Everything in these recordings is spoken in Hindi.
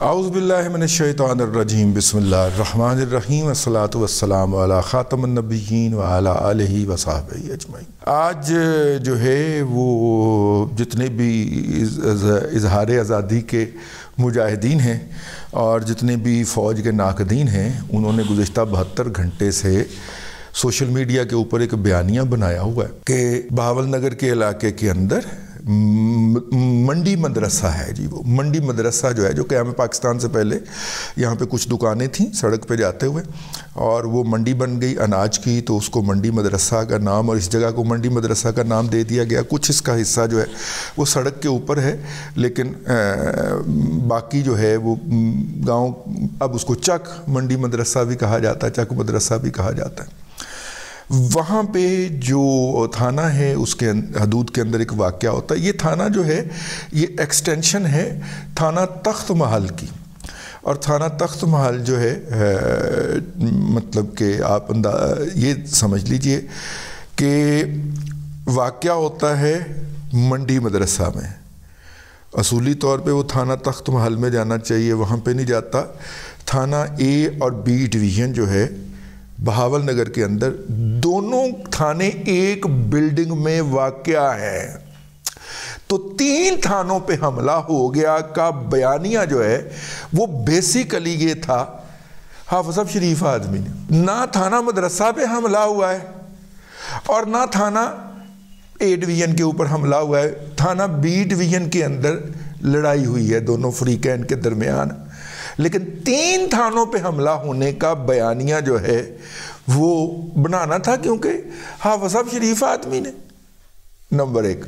आउज़बिल्लिमिनशैतानरजीम बसमीम वसलाम ख़ातमनबीन वाला वसाब अजमैन आज जो है वो जितने भी इजहार आज़ादी के मुजाहिदीन हैं और जितने भी फ़ौज के नाकदीन हैं उन्होंने गुज्त बहत्तर घंटे से सोशल मीडिया के ऊपर एक बयानिया बनाया हुआ है कि बहावल नगर के इलाके के अंदर मंडी मदरसा है जी वो। मंडी मदरसा जो है जो क्या पाकिस्तान से पहले यहाँ पे कुछ दुकानें थीं सड़क पे जाते हुए और वो मंडी बन गई अनाज की तो उसको मंडी मदरसा का नाम और इस जगह को मंडी मदरसा का नाम दे दिया गया। कुछ इसका हिस्सा जो है वो सड़क के ऊपर है लेकिन आ, बाकी जो है वो गाँव अब उसको चक मंडी मदरसा भी कहा जाता है चक मदरसा भी कहा जाता है। वहाँ पे जो थाना है उसके हदूद के अंदर एक वाक़ होता है। ये थाना जो है ये एक्सटेंशन है थाना तख्त महल की। और थाना तख्त महल जो है, है मतलब कि आप अंदा ये समझ लीजिए कि वाक़ होता है मंडी मदरसा में। असूली तौर पे वो थाना तख्त महल में जाना चाहिए वहाँ पे नहीं जाता। थाना ए और बी डिवीज़न जो है बहावल नगर के अंदर दोनों थाने एक बिल्डिंग में वाक़ है। तो तीन थानों पे हमला हो गया का बयानिया जो है, वो बेसिकली ये था। हाफजब शरीफ आदमी ने। ना थाना मदरसा पे हमला हुआ है और ना थाना ए डिवीज़न के ऊपर हमला हुआ है। थाना बी डिवीज़न के अंदर लड़ाई हुई है दोनों फ्रीकैन के दरमियान। लेकिन तीन थानों पे हमला होने का बयानिया जो है वो बनाना था क्योंकि हाँ वसाब शरीफ आदमी ने नंबर एक।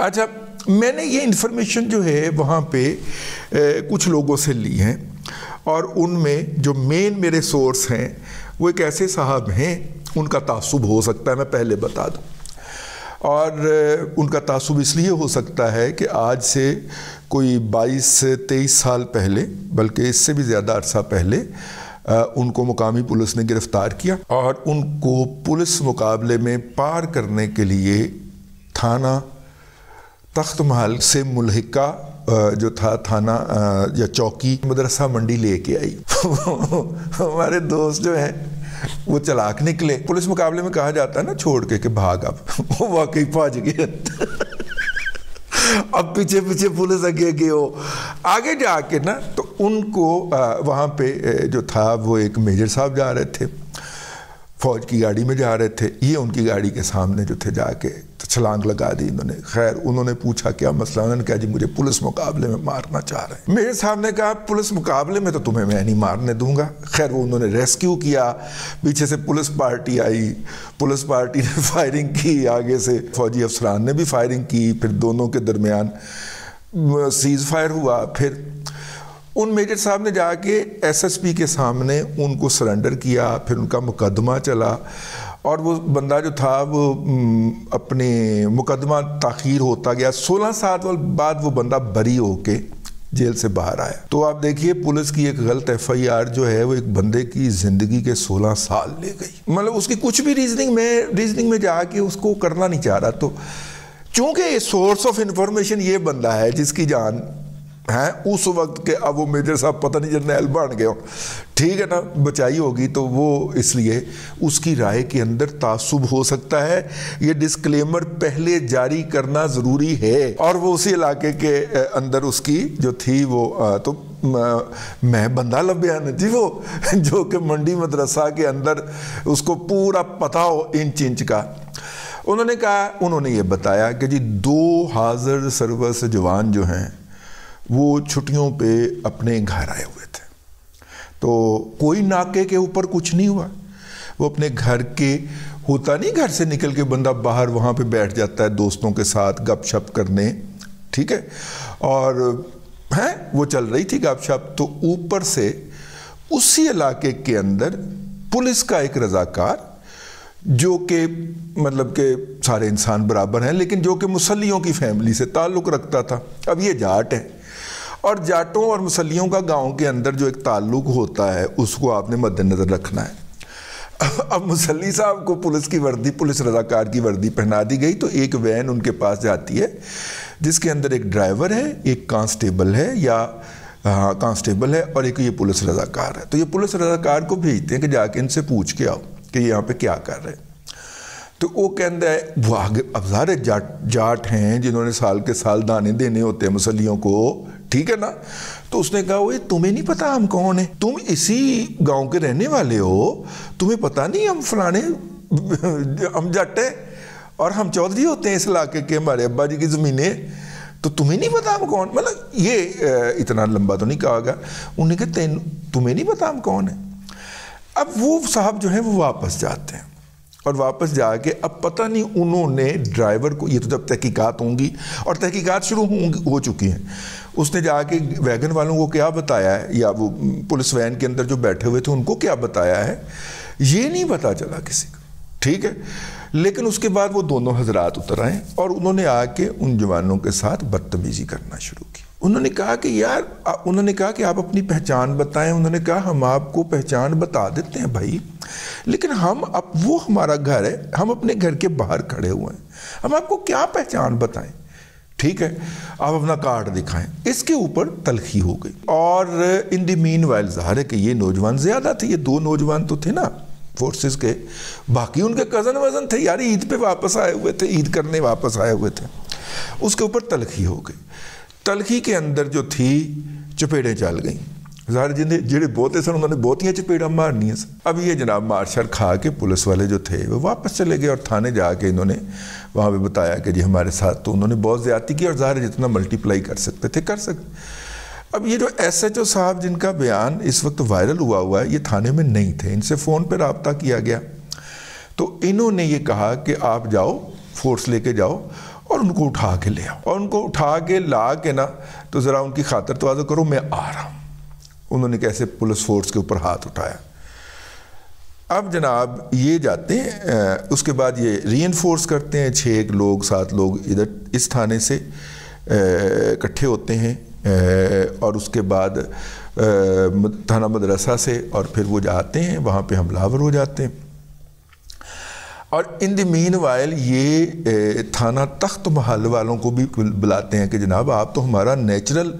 अच्छा मैंने ये इन्फॉर्मेशन जो है वहाँ पे ए, कुछ लोगों से ली हैं और उनमें जो मेन मेरे सोर्स हैं वो एक ऐसे साहब हैं उनका तासुब हो सकता है मैं पहले बता दूँ। और उनका तासुब इसलिए हो सकता है कि आज से कोई 22 से 23 साल पहले बल्कि इससे भी ज़्यादा अरसा पहले आ, उनको मुकामी पुलिस ने गिरफ़्तार किया और उनको पुलिस मुकाबले में पार करने के लिए थाना तख्त महल से मुलहिका जो था थाना या चौकी मदरसा मंडी लेके आई। हमारे दोस्त जो हैं वो चलाक निकले। पुलिस मुकाबले में कहा जाता है ना छोड़ के कि भाग अब। वो वाकई भाज गए। अब पीछे पीछे पुलिस आगे गए हो। आगे जाके ना तो उनको वहाँ पे जो था, वो एक मेजर साहब जा रहे थे। फौज की गाड़ी में जा रहे थे। ये उनकी गाड़ी के सामने जो थे जाके छलांग लगा दी इन्होंने। खैर, उन्होंने पूछा, क्या मसला? उन्होंने कहा, जी, मुझे पुलिस मुकाबले में मारना चाह रहे हैं। मेरे साहब ने कहा, पुलिस मुकाबले में तो तुम्हें मैं नहीं मारने दूँगा। खैर, वो उन्होंने रेस्क्यू किया। पीछे से पुलिस पार्टी आई। पुलिस पार्टी ने फायरिंग की। आगे से फौजी अफसरान ने भी फायरिंग की। फिर दोनों के दरमियान सीज़ फायर हुआ। फिर उन मेजर साहब ने जाके एसएसपी के सामने उनको सरेंडर किया। फिर उनका मुकदमा चला। और वो बंदा जो था, वो अपने मुकदमा तखीर होता गया। 16 साल बाद वो बंदा बरी होके जेल से बाहर आया। तो आप देखिए, पुलिस की एक गलत एफआईआर जो है, वो एक बंदे की ज़िंदगी के 16 साल ले गई। मतलब उसकी कुछ भी रीजनिंग में रीजनिंग में जाके उसको करना नहीं चाह रहा। तो चूँकि सोर्स ऑफ़ इंफॉर्मेशन ये बंदा है, जिसकी जान हैं, उस वक्त के अब वो मेजर साहब पता नहीं जर्नैल बन गए ठीक है ना, बचाई होगी तो वो इसलिए उसकी राय के अंदर तासुब हो सकता है। ये डिस्क्लेमर पहले जारी करना ज़रूरी है। और वो उसी इलाके के अंदर उसकी जो थी वो तो मैं बंदा लब बयान जी वो, जो कि मंडी मदरसा के अंदर उसको पूरा पता हो इंच इंच का। उन्होंने कहा, उन्होंने ये बताया कि जी दो हाजिर सर्वस जवान जो हैं वो छुट्टियों पे अपने घर आए हुए थे। तो कोई नाके के ऊपर कुछ नहीं हुआ। वो अपने घर के, होता नहीं घर से निकल के बंदा बाहर वहाँ पे बैठ जाता है दोस्तों के साथ गपशप करने, ठीक है? और, हैं, वो चल रही थी गपशप तो ऊपर से उसी इलाके के अंदर पुलिस का एक रजाकार, जो कि मतलब के सारे इंसान बराबर हैं, लेकिन जो कि मुसलियों की फैमिली से ताल्लुक़ रखता था। अब ये जाट है। और जाटों और मुसलियों का गाँव के अंदर जो एक ताल्लुक होता है, उसको आपने मद्देनज़र रखना है। अब मुसली साहब को पुलिस की वर्दी, पुलिस रजाकार की वर्दी पहना दी गई तो एक वैन उनके पास जाती है, जिसके अंदर एक ड्राइवर है, एक कांस्टेबल है, या हाँ कांस्टेबल है, और एक ये पुलिस रजाकार है। तो ये पुलिस रजाकार को भेजते हैं कि जाके इनसे पूछ के आओ कि यहाँ पे क्या कर रहे हैं। तो वो कहता है आगे अब सारे जाट जाट हैं जिन्होंने साल के साल दाने देने होते हैं मुसलियों को। ठीक है ना? तो उसने कहा वो तुम्हें नहीं पता हम कौन है? तुम इसी गाँव के रहने वाले हो। तुम्हें पता नहीं हम फलाने, हम जट है और हम चौधरी होते हैं इस इलाके के, हमारे अब्बा जी की ज़मीनें। तो तुम्हें नहीं पता हम कौन मतलब ये इतना लंबा तो नहीं कहा गया। उन्हें कहा, तेन, तुम्हें नहीं पता हम कौन है? अब वो साहब जो है, वो वापस जाते हैं। और वापस जाके, अब पता नहीं उन्होंने ड्राइवर को, ये तो जब तहकीकात होंगी, और तहकीकात शुरू होंगी हो चुकी हैं। उसने जाके वैगन वालों को क्या बताया है, या वो पुलिस वैन के अंदर जो बैठे हुए थे, उनको क्या बताया है? ये नहीं पता चला किसी को, ठीक है? लेकिन उसके बाद वो दोनों हजरात उतर आए, और उन्होंने आके उन जवानों के साथ बदतमीजी करना शुरू की। उन्होंने कहा कि यार उन्होंने कहा कि आप अपनी पहचान बताएँ, उन्होंने कहा हम आपको पहचान बता देते हैं भाई। लेकिन हम अब वो हमारा घर है, हम अपने घर के बाहर खड़े हुए हैं। हम आपको क्या पहचान बताएँ? ठीक है, आप अपना कार्ड दिखाएँ। इसके ऊपर तलखी हो गई। और इन दी मीन वाइल ज़ाहिर है कि ये नौजवान ज़्यादा थे, ये दो नौजवान तो थे ना फोर्सेस के। बाकी उनके कज़न वज़न थे, यार ईद पे वापस आए हुए थे, ईद करने वापस आए हुए थे। उसके ऊपर तलखी हो गई। तलखी के अंदर जो थी चपेड़ें चल गई ਜ਼ਾਹਰ जिन्हें ਜਿਹੜੇ ਬਹੁਤੇ सर उन्होंने ਬਹੁਤੀਆਂ चपेड़ा मारनियाँ सन अब ये जनाब मार्शल खा के पुलिस वाले जो थे वो वापस चले गए और थाने जाके इन्होंने वहाँ पे बताया कि जी हमारे साथ तो उन्होंने बहुत ज़्यादा की और ज़ाहिर जितना मल्टीप्लाई कर सकते थे कर सकते अब ये जो एस एच ओ साहब जिनका बयान इस वक्त वायरल हुआ हुआ है ये थाने में नहीं थे इनसे फ़ोन पर रबता किया गया तो इन्होंने ये कहा कि आप जाओ फोर्स लेके जाओ और उनको उठा के ले आओ। और उनको उठा के ला के ना तो ज़रा उनकी खातर तो करो, मैं आ रहा हूँ। उन्होंने कैसे पुलिस फोर्स के ऊपर हाथ उठाया। अब जनाब ये जाते हैं उसके बाद ये री करते हैं छः एक लोग, सात लोग इधर इस थाने से इकट्ठे होते हैं और उसके बाद थाना मदरसा से, और फिर वो जाते हैं, वहाँ पे हमलावर हो जाते हैं। और इन द मीन वायल ये थाना तख्त महल वालों को भी बुलाते हैं कि जनाब, आप तो हमारा नेचुरल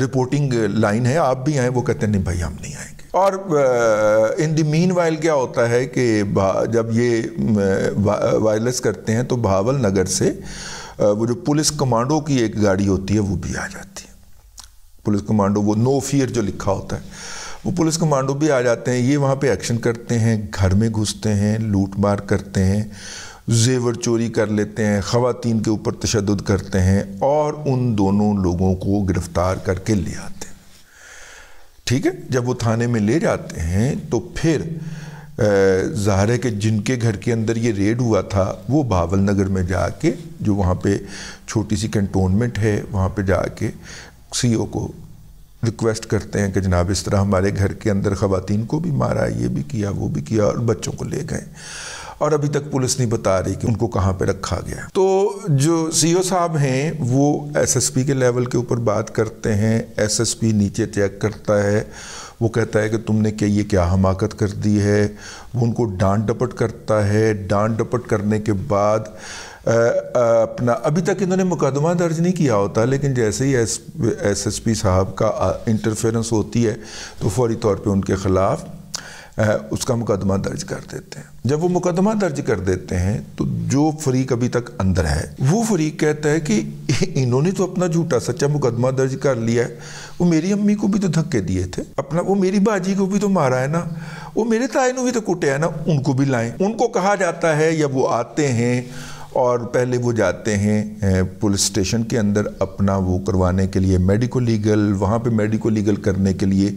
रिपोर्टिंग लाइन है, आप भी आए, वो कहते हैं, नहीं भाई, हम नहीं आएँगे. और इन द मीन वाइल क्या होता है कि जब ये वायरलेस करते हैं तो भावल नगर से वो जो पुलिस कमांडो की एक गाड़ी होती है, वो भी आ जाती है। पुलिस कमांडो, वो नो फियर जो लिखा होता है। वो पुलिस कमांडो भी आ जाते हैं, ये वहाँ पे एक्शन करते हैं, घर में घुसते हैं लूट मार करते हैं, जेवर चोरी कर लेते हैं, ख़वातीन के ऊपर तशद करते हैं और उन दोनों लोगों को गिरफ़्तार करके ले आते हैं। ठीक है? जब वो थाने में ले जाते हैं तो फिर ज़ाहिर है कि जिनके घर के अंदर ये रेड हुआ था, वो भावल नगर में जाके, जो वहाँ पे छोटी सी कंटोनमेंट है, वहाँ पे जाके सीओ को रिक्वेस्ट करते हैं कि जनाब, इस तरह हमारे घर के अंदर ख़वातीन को भी मारा, ये भी किया, वो भी किया और बच्चों को ले गए। और अभी तक पुलिस नहीं बता रही कि उनको कहाँ पे रखा गया। तो जो सीओ साहब हैं, वो एसएसपी के लेवल के ऊपर बात करते हैं, एसएसपी नीचे चेक करता है, वो कहता है कि तुमने क्या, ये क्या हमाकत कर दी है? वो उनको डांट डपट करता है। डांट डपट करने के बाद अपना, अभी तक इन्होंने मुकदमा दर्ज नहीं किया होता, लेकिन जैसे ही एस एस एस पी साहब का इंटरफेरेंस होती है तो फौरी तौर पे उनके ख़िलाफ़ उसका मुकदमा दर्ज कर देते हैं। जब वो मुकदमा दर्ज कर देते हैं तो जो फरीक अभी तक अंदर है, वो फरीक कहता है कि इन्होंने तो अपना झूठा सच्चा मुकदमा दर्ज कर लिया है, वो मेरी अम्मी को भी तो धक्के दिए थे, अपना, वो मेरी बाजी को भी तो मारा है ना, वो मेरे ताए भी तो कुटे है ना, उनको भी लाएँ। उनको कहा जाता है, या वो आते हैं और पहले वो जाते हैं पुलिस स्टेशन के अंदर अपना वो करवाने के लिए मेडिको लीगल वहाँ पे मेडिको लीगल करने के लिए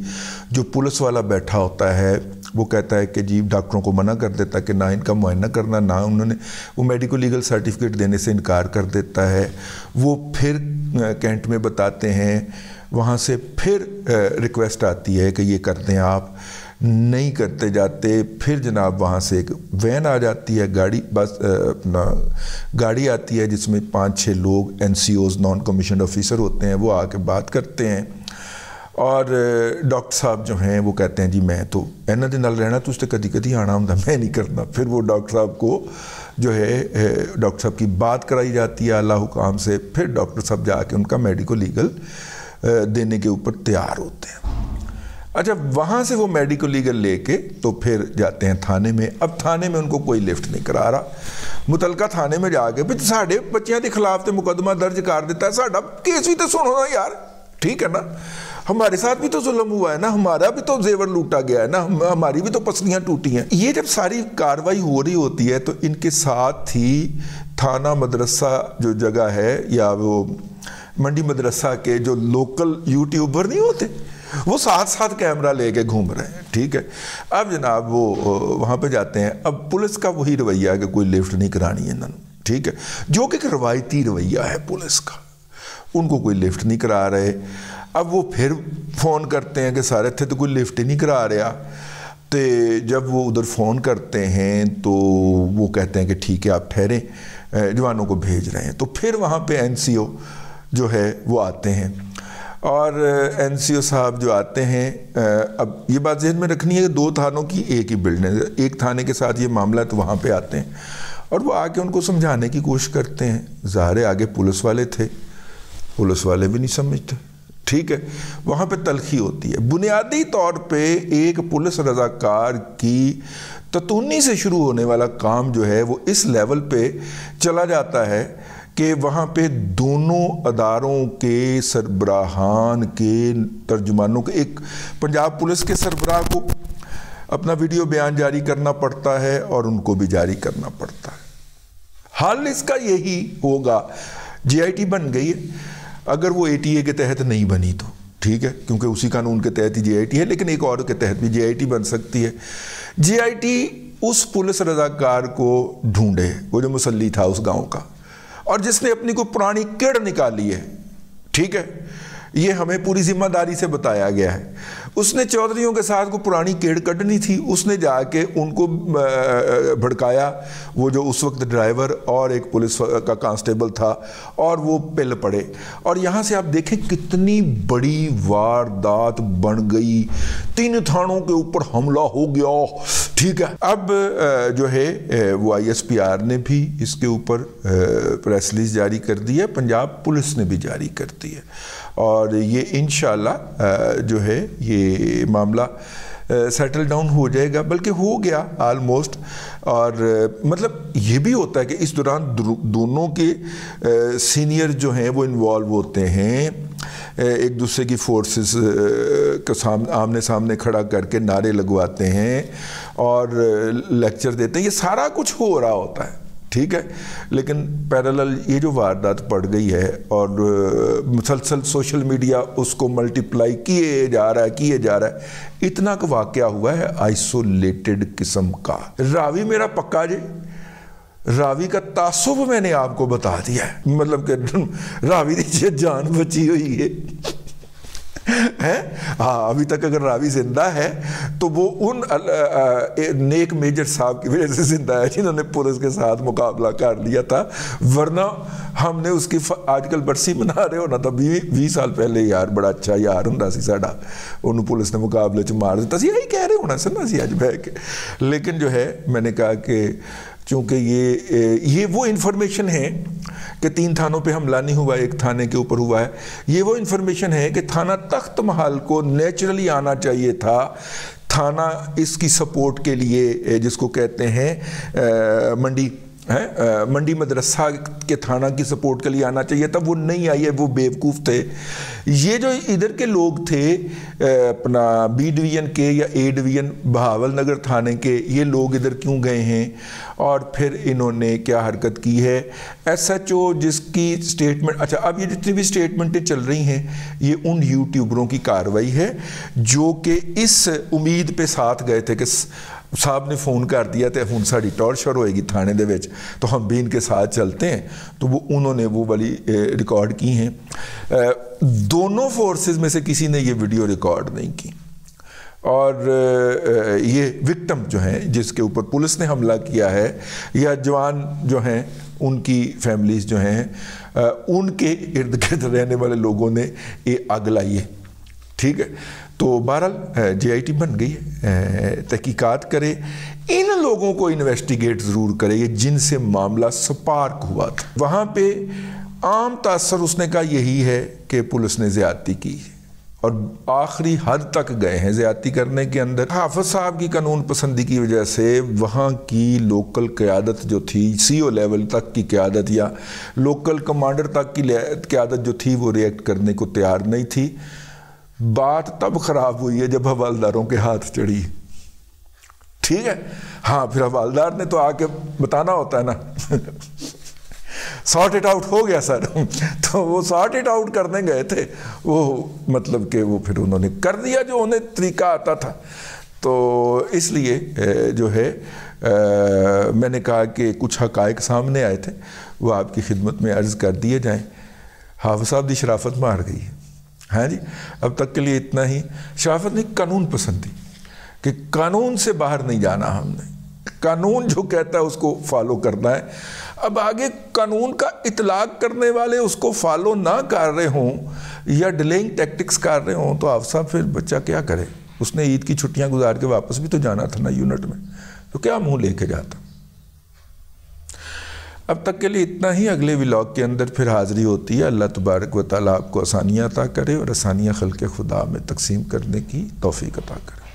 जो पुलिस वाला बैठा होता है, वो कहता है कि जी डॉक्टरों को मना कर देता कि ना इनका मुआयना करना, ना उन्होंने, वो मेडिको लीगल सर्टिफिकेट देने से इनकार कर देता है। वो फिर कैंट में बताते हैं, वहाँ से फिर रिक्वेस्ट आती है कि ये कर दें आप। नहीं करते जाते, फिर जनाब वहाँ से एक वैन आ जाती है, गाड़ी, बस अपना, गाड़ी आती है जिसमें पाँच छः लोग एन नॉन कमीशन ऑफिसर होते हैं, वो आके बात करते हैं। और डॉक्टर साहब जो हैं, वो कहते हैं, जी, मैं तो के नाल रहना तो उससे कभी कभी आना होंगे मैं नहीं करना फिर वो डॉक्टर साहब को जो है डॉक्टर साहब की बात कराई जाती है अल्लाह हुकाम से, फिर डॉक्टर साहब जाके उनका मेडिको लीगल देने के ऊपर तैयार होते हैं। अच्छा वहाँ से वो मेडिकल लीगल लेके तो फिर जाते हैं थाने में। अब थाने में उनको कोई लिफ्ट नहीं करा रहा। मुतलका थाने में जाके भी साढ़े बच्चों के खिलाफ तो मुकदमा दर्ज कर दिता है। साढ़ा केस भी तो सुनो ना यार, ठीक है ना? हमारे साथ भी तो जुल्म हुआ है ना, हमारा भी तो जेवर लूटा गया है ना हमारी भी तो पसलियाँ टूटी हैं। ये जब सारी कार्रवाई हो रही होती है तो इनके साथ ही थाना मदरसा जो जगह है या वो मंडी मदरसा के जो लोकल यूट्यूबर नहीं होते? वो साथ साथ कैमरा लेके घूम रहे हैं, ठीक है? अब जनाब वो वहाँ पे जाते हैं। अब पुलिस का वही रवैया है कि कोई लिफ्ट नहीं करानी है इन्होंने, ठीक है? जो कि एक रवायती रवैया है पुलिस का। उनको कोई लिफ्ट नहीं करा रहे। अब वो फिर फ़ोन करते हैं कि सारे थे तो कोई लिफ्ट ही नहीं करा रहा। तो जब वो उधर फ़ोन करते हैं तो वो कहते हैं कि ठीक है, आप ठहरें जवानों को भेज रहे हैं। तो फिर वहाँ पे एनसीओ जो है, वो आते हैं। और एन सी साहब जो आते हैं अब ये बात जहन में रखनी है कि दो थानों की एक ही बिल्डिंग एक थाने के साथ ये मामला तो वहाँ पे आते हैं। और वो आके उनको समझाने की कोशिश करते हैं। ज़ाहिर आगे पुलिस वाले थे। पुलिस वाले भी नहीं समझते। ठीक है, वहाँ पे तलखी होती है। बुनियादी तौर पे एक पुलिस रजाकार की ततूनी से शुरू होने वाला काम जो है वो इस लेवल पे चला जाता है। कि वहाँ पे दोनों अदारों के सरबराहान के तर्जुमानों के, एक पंजाब पुलिस के सरबराह को अपना वीडियो बयान जारी करना पड़ता है और उनको भी जारी करना पड़ता है। हाल इसका यही होगा। जीआईटी बन गई है। अगर वो एटीए के तहत नहीं बनी तो ठीक है? क्योंकि उसी कानून के तहत ही जीआईटी है, लेकिन एक और के तहत भी जीआईटी बन सकती है। जीआईटी उस पुलिस रजाकार को ढूंढे, वो जो मुसल्ली था उस गाँव का। और जिसने अपनी कोई पुरानी किड़ निकाली है, ठीक है? ये हमें पूरी ज़िम्मेदारी से बताया गया है। उसने चौधरीयों के साथ को पुरानी केड़ कटनी थी। उसने जाके उनको भड़काया। वो जो उस वक्त ड्राइवर और एक पुलिस का कांस्टेबल था और वो पिल पड़े। और यहाँ से आप देखें कितनी बड़ी वारदात बन गई। तीन थानों के ऊपर हमला हो गया। ठीक है। अब जो है वो आईएसपीआर ने भी इसके ऊपर प्रेस रिलीज़ जारी कर दी है। पंजाब पुलिस ने भी जारी कर दी है। और ये इन जो है, ये मामला सेटल डाउन हो जाएगा, बल्कि हो गया आलमोस्ट और मतलब ये भी होता है कि इस दौरान दोनों के सीनियर जो हैं, वो इन्वॉल्व होते हैं। एक दूसरे की फोर्सेस को साम, आमने सामने खड़ा करके नारे लगवाते हैं और लेक्चर देते हैं। ये सारा कुछ हो रहा होता है। ठीक है? लेकिन पैरेलल ये जो वारदात पड़ गई है और मुसलसल सोशल मीडिया उसको मल्टीप्लाई किए जा रहा है, किए जा रहा है, इतना का वाक़ हुआ है आइसोलेटेड किस्म का। रावी मेरा पक्का जी? रावी का तासुब मैंने आपको बता दिया है। मतलब कि रावी की जान बची हुई है। है? हाँ अभी तक अगर रावी ज़िंदा है तो वो उन नेक मेजर साहब की वजह से ज़िंदा है, जिन्होंने पुलिस के साथ मुकाबला कर लिया था। वरना हमने उसकी आजकल बरसी मना रहे हो ना तो भी साल पहले यार, बड़ा अच्छा यार होंगे सी पुलिस ने मुकाबले च मार दिता यही कह रहे होना सर ना सी अज बह के। लेकिन जो है, मैंने कहा कि चूँकि ये ये वो इन्फॉर्मेशन है कि तीन थानों पे हमला नहीं हुआ, एक थाने के ऊपर हुआ है। ये वो इन्फॉर्मेशन है कि थाना तख्त महल को नेचुरली आना चाहिए था। थाना इसकी सपोर्ट के लिए जिसको कहते हैं मंडी है मंडी मदरसा के थाना की सपोर्ट के लिए आना चाहिए था, वो नहीं आई है, वो बेवकूफ़ थे। ये जो इधर के लोग थे अपना बी डिवीज़न के या ए डिवीज़न, बहावल नगर थाने के, ये लोग इधर क्यों गए हैं? और फिर इन्होंने क्या हरकत की है? एस एच ओ जिसकी स्टेटमेंट अच्छा अब ये जितनी भी स्टेटमेंटें चल रही हैं, ये उन यूट्यूबरों की कार्रवाई है, जो कि इस उम्मीद पे साथ गए थे कि साहब ने फ़ोन कर दिया तो हूँ साड़ी टॉर्चर होएगी थाने दे तो हम भी इनके साथ चलते हैं। तो वो, उन्होंने वो वाली रिकॉर्ड की हैं। दोनों फोर्सेस में से किसी ने ये वीडियो रिकॉर्ड नहीं की। और ये विक्टम जो हैं, जिसके ऊपर पुलिस ने हमला किया है, या जवान जो हैं, उनकी फैमिलीज़ जो हैं उनके इर्द गिर्द रहने वाले लोगों ने ये आग लाई है। ठीक है? तो बहरहाल जे बन गई तहकीकात करे। इन लोगों को इन्वेस्टिगेट ज़रूर करे, जिनसे मामला स्पार्क हुआ था। वहाँ पे आम तसर उसने कहा यही है कि पुलिस ने ज़्यादती की और आखिरी हद तक गए हैं ज़्यादती करने के अंदर। हाफज साहब की कानून पसंदी की वजह से वहाँ की लोकल क़्यादत जो थी सी ओ लेवल तक की क़्यादत या लोकल कमांडर तक की क़्यादत जो थी, वो रिएक्ट करने को तैयार नहीं थी। बात तब ख़राब हुई है जब हवालदारों के हाथ चढ़ी। ठीक है? हाँ फिर हवालदार ने तो आके बताना होता है ना। सॉर्ट इट आउट हो गया सर। तो वो सॉर्ट इट आउट करने गए थे। वो मतलब कि वो फिर उन्होंने कर दिया जो उन्हें तरीका आता था। तो इसलिए जो है आ, मैंने कहा कि कुछ हकायक सामने आए थे। वो आपकी खिदमत में अर्ज़ कर दिए जाएँ। हाफ़ साहब की शराफत मार गई है जी? अब तक के लिए इतना ही। शराफत ने कानून पसंद थी कि कानून से बाहर नहीं जाना हमने। कानून जो कहता है उसको फॉलो करना है। अब आगे कानून का इतलाक करने वाले उसको फॉलो ना कर रहे हों या डिलेइंग टैक्टिक्स कर रहे हों तो आप सब फिर बच्चा क्या करे? उसने ईद की छुट्टियाँ गुजार के वापस भी तो जाना था ना यूनिट में। तो क्या मुँह लेके जाता? अब तक के लिए इतना ही। अगले व्लॉग के अंदर फिर हाज़िरी होती है। अल्लाह तबारक व ताली आपको आसानियाँ अता करे और आसानियाँ खल के खुदा में तकसीम करने की तोफ़ी अता करे।